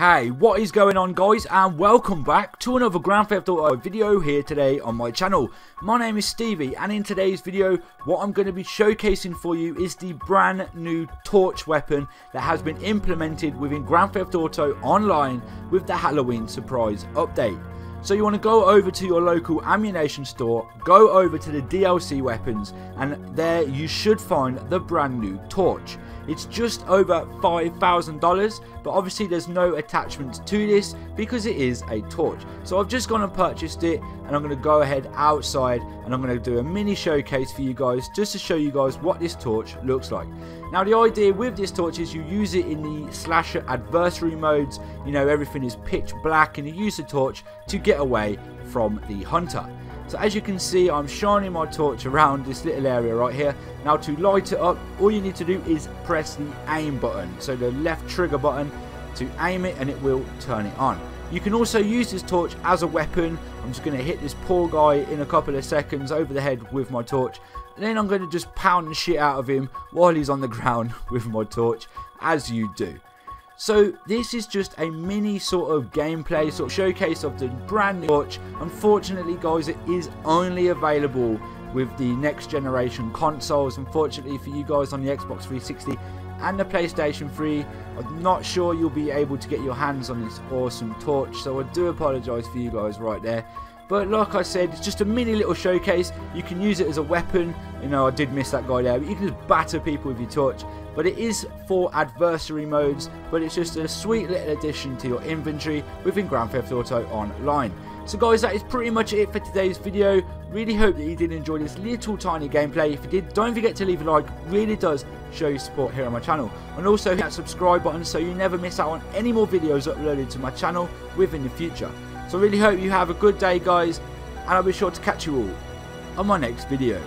Hey, what is going on guys and welcome back to another Grand Theft Auto video here today on my channel. My name is Stevie and in today's video what I'm going to be showcasing for you is the brand new torch weapon that has been implemented within Grand Theft Auto Online with the Halloween surprise update. So you want to go over to your local ammunition store, go over to the DLC weapons and there you should find the brand new torch. It's just over $5,000 but obviously there's no attachments to this because it is a torch. So I've just gone and purchased it and I'm going to go ahead outside and I'm going to do a mini showcase for you guys just to show you guys what this torch looks like. Now the idea with this torch is you use it in the slasher adversary modes, you know everything is pitch black and you use the torch to get away from the hunter. So as you can see, I'm shining my torch around this little area right here. Now to light it up, all you need to do is press the aim button. So the left trigger button to aim it and it will turn it on. You can also use this torch as a weapon. I'm just going to hit this poor guy in a couple of seconds over the head with my torch. And then I'm going to just pound the shit out of him while he's on the ground with my torch, as you do. So this is just a mini sort of gameplay sort of showcase of the brand new Torch. Unfortunately guys it is only available with the next generation consoles. Unfortunately for you guys on the Xbox 360 and the PlayStation 3 I'm not sure you'll be able to get your hands on this awesome torch so I do apologise for you guys right there. But like I said, it's just a mini little showcase. You can use it as a weapon. You know, I did miss that guy there. But you can just batter people with your torch. But it is for adversary modes. But it's just a sweet little addition to your inventory within Grand Theft Auto Online. So guys, that is pretty much it for today's video. Really hope that you did enjoy this little tiny gameplay. If you did, don't forget to leave a like. Really does show your support here on my channel. And also hit that subscribe button so you never miss out on any more videos uploaded to my channel within the future. So I really hope you have a good day guys and I'll be sure to catch you all on my next video.